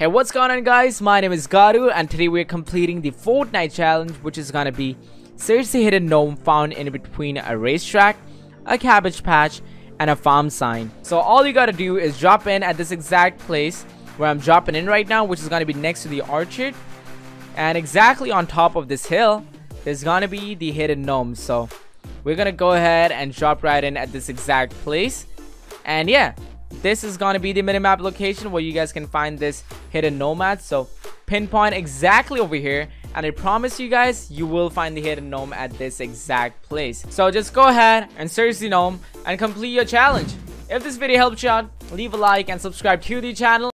Hey, what's going on guys? My name is Gattu and today we're completing the Fortnite challenge which is gonna be seriously hidden gnome found in between a racetrack, a cabbage patch, and a farm sign. So all you gotta do is drop in at this exact place where I'm dropping in right now which is gonna be next to the orchard and exactly on top of this hill there's gonna be the hidden gnome so we're gonna go ahead and drop right in at this exact place and yeah this is gonna be the minimap location where you guys can find this hidden nomad. So pinpoint exactly over here and I promise you guys you will find the hidden gnome at this exact place. So just go ahead and search the gnome and complete your challenge. If this video helped you out leave a like and subscribe to the channel